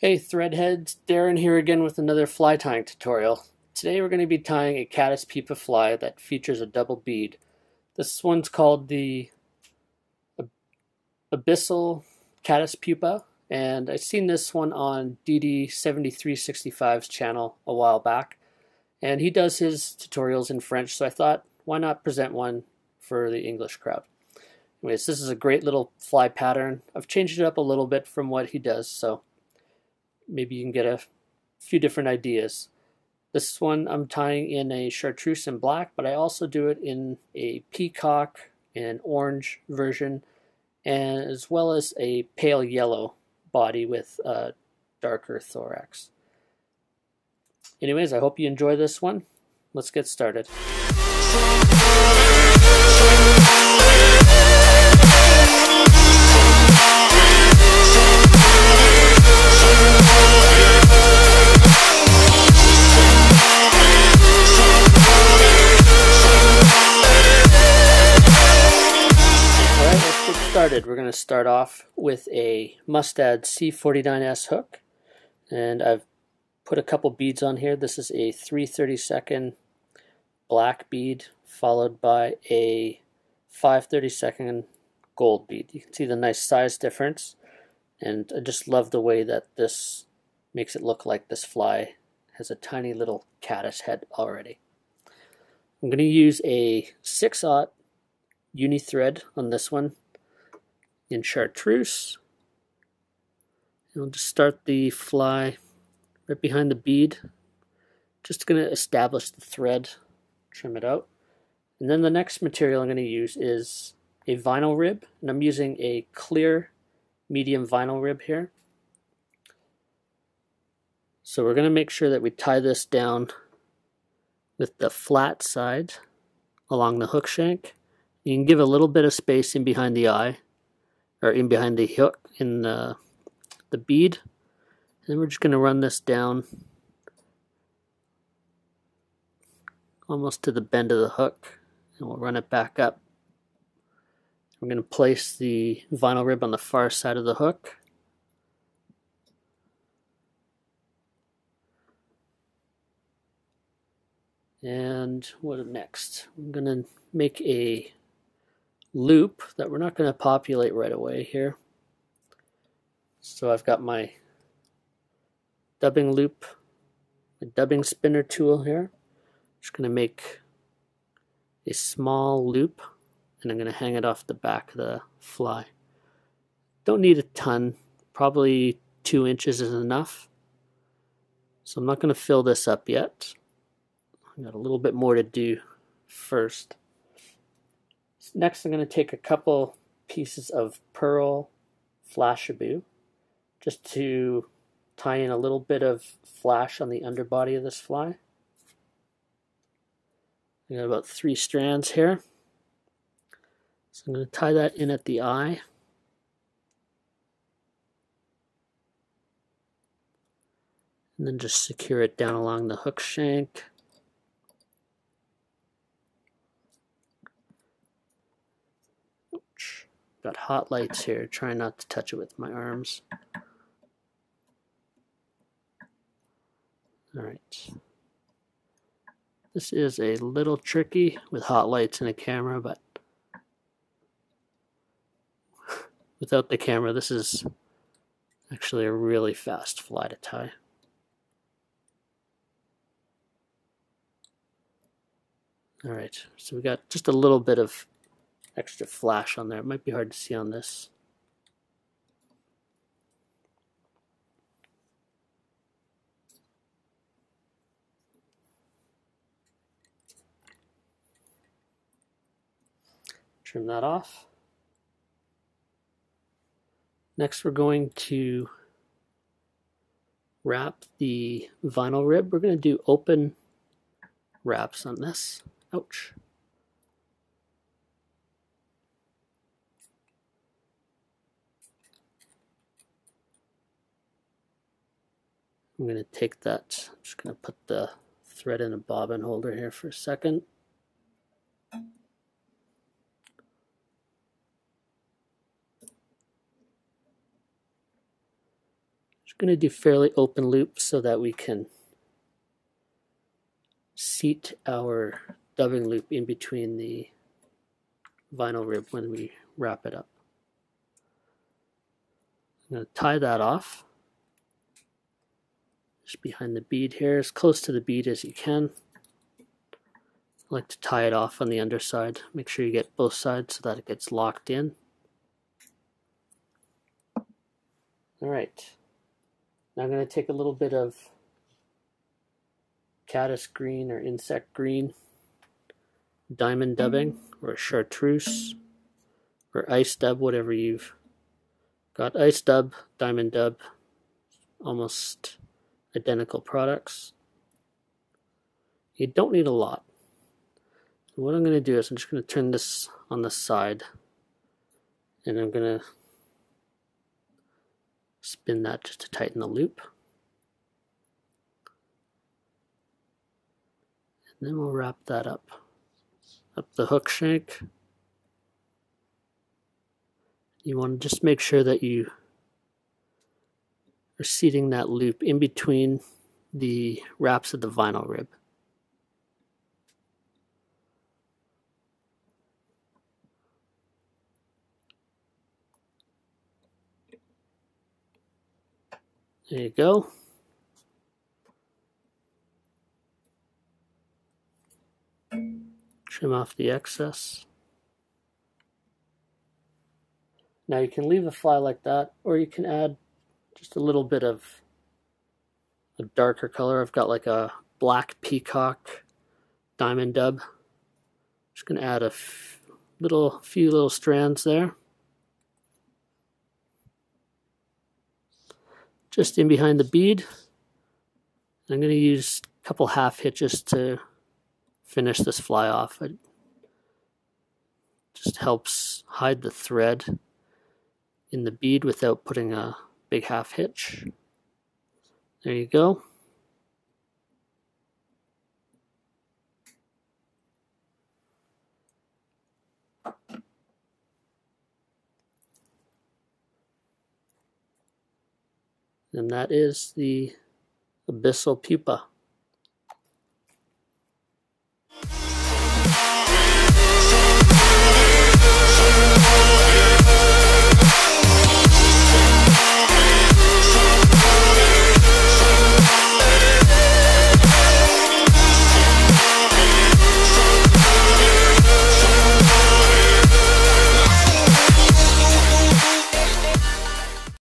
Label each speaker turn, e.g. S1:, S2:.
S1: Hey threadheads, Darren here again with another fly tying tutorial. Today we're going to be tying a caddis pupa fly that features a double bead. This one's called the Abyssal Caddis Pupa and I've seen this one on DD7365's channel a while back and he does his tutorials in French so I thought why not present one for the English crowd. Anyways, this is a great little fly pattern. I've changed it up a little bit from what he does so maybe you can get a few different ideas. This one I'm tying in a chartreuse in black, but I also do it in a peacock and orange version, and as well as a pale yellow body with a darker thorax. Anyways, I hope you enjoy this one. Let's get started. Start off with a Mustad C49S hook. And I've put a couple beads on here. This is a 332nd black bead followed by a 532nd gold bead. You can see the nice size difference. And I just love the way that this makes it look like this fly has a tiny little caddis head already. I'm going to use a 6-aught uni thread on this one in chartreuse. And I'll just start the fly right behind the bead. Just going to establish the thread, trim it out. And then the next material I'm going to use is a vinyl rib, and I'm using a clear medium vinyl rib here. So we're going to make sure that we tie this down with the flat side along the hook shank. You can give a little bit of space in behind the eye or in behind the hook in the, the bead. And then we're just going to run this down almost to the bend of the hook and we'll run it back up. We're going to place the vinyl rib on the far side of the hook. And what next? I'm going to make a loop that we're not going to populate right away here. So I've got my dubbing loop, my dubbing spinner tool here. Just going to make a small loop and I'm going to hang it off the back of the fly. Don't need a ton, probably two inches is enough. So I'm not going to fill this up yet. I've got a little bit more to do first. Next, I'm going to take a couple pieces of pearl flashabou just to tie in a little bit of flash on the underbody of this fly. I got about three strands here. So I'm going to tie that in at the eye. And then just secure it down along the hook shank. Got hot lights here, trying not to touch it with my arms. Alright. This is a little tricky with hot lights and a camera, but without the camera, this is actually a really fast fly to tie. Alright, so we got just a little bit of extra flash on there. It might be hard to see on this. Trim that off. Next we're going to wrap the vinyl rib. We're going to do open wraps on this. Ouch. I'm going to take that, I'm just going to put the thread in a bobbin holder here for a second. Just going to do fairly open loops so that we can seat our dubbing loop in between the vinyl rib when we wrap it up. I'm going to tie that off just behind the bead here, as close to the bead as you can. I like to tie it off on the underside. Make sure you get both sides so that it gets locked in. All right. Now I'm going to take a little bit of caddis green or insect green, diamond dubbing or chartreuse or ice dub, whatever you've got. Ice dub, diamond dub, almost identical products. You don't need a lot. What I'm going to do is I'm just going to turn this on the side and I'm going to spin that just to tighten the loop. And then we'll wrap that up. Up the hook shank. You want to just make sure that you seating that loop in between the wraps of the vinyl rib. There you go. Trim off the excess. Now you can leave the fly like that, or you can add just a little bit of a darker color. I've got like a black peacock diamond dub. Just gonna add a little, few little strands there. Just in behind the bead. I'm gonna use a couple half hitches to finish this fly off. It just helps hide the thread in the bead without putting a big half hitch. There you go. And that is the abyssal pupa.